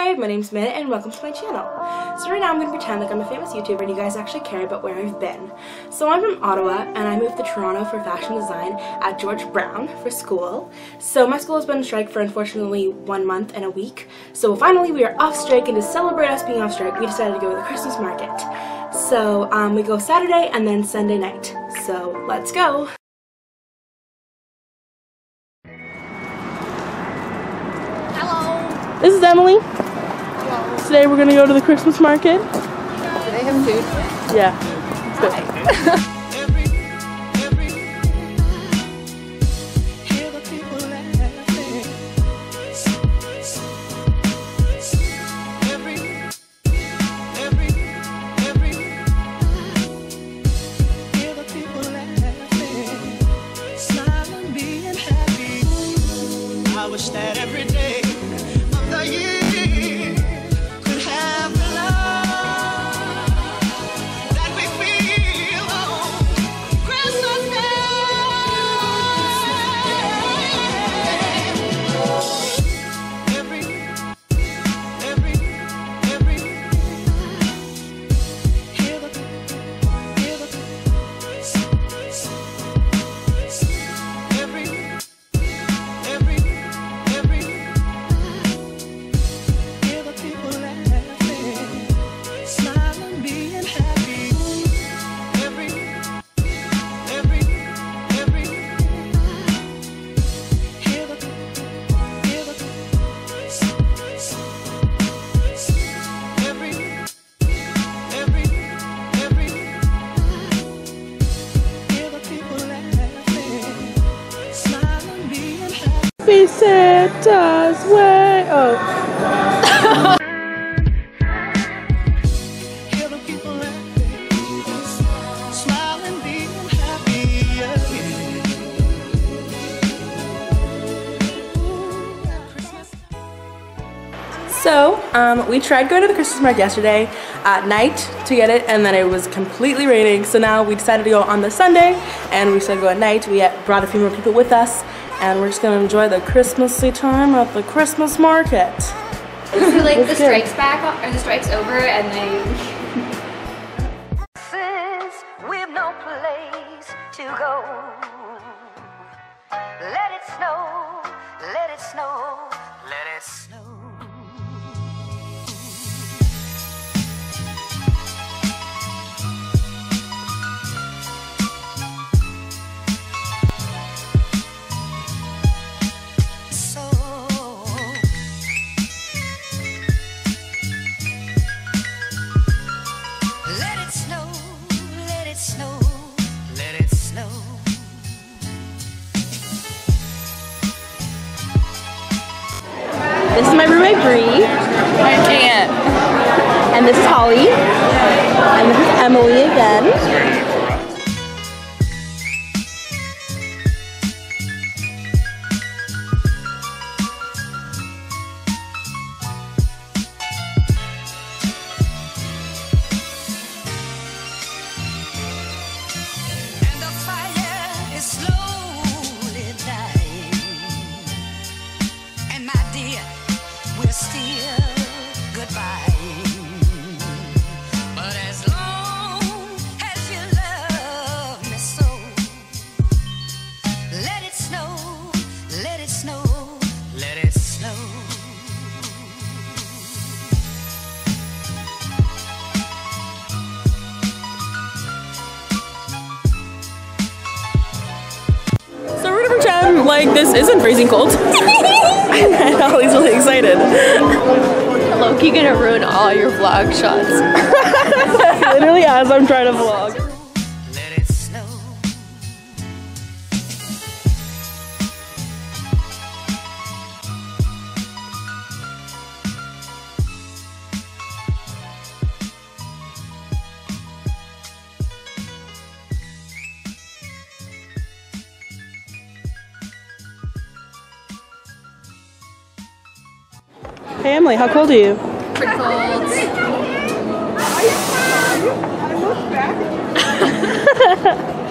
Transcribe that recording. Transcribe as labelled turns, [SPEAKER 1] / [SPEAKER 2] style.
[SPEAKER 1] Hey, my name's Mint and welcome to my channel. So right now I'm going to pretend like I'm a famous YouTuber and you guys actually care about where I've been. So I'm from Ottawa and I moved to Toronto for fashion design at George Brown for school. So my school has been on strike for unfortunately one month and a week. So finally we are off strike and to celebrate us being off strike we decided to go to the Christmas market. So um, we go Saturday and then Sunday night. So let's go! Hello! This is Emily. Hello. Today we're gonna go to the Christmas market.
[SPEAKER 2] Do they have food?
[SPEAKER 1] Yeah. Let's go.
[SPEAKER 3] wish that every day
[SPEAKER 1] Santa's way. Oh. So, um, we tried going to the Christmas market yesterday at night to get it, and then it was completely raining. So now we decided to go on the Sunday, and we decided to go at night. We brought a few more people with us, and we're just gonna enjoy the Christmassy time at the Christmas market.
[SPEAKER 2] So like the strike's back or the strike's over and they
[SPEAKER 4] We've no place to go.
[SPEAKER 1] This is my roommate Bree.
[SPEAKER 2] I can't.
[SPEAKER 1] And this is Holly. And this is Emily again. Like this isn't freezing cold. and Holly's really excited.
[SPEAKER 2] Loki gonna ruin all your vlog shots.
[SPEAKER 1] Literally as I'm trying to vlog. Hey Emily, how cold are you?
[SPEAKER 2] Pretty cold.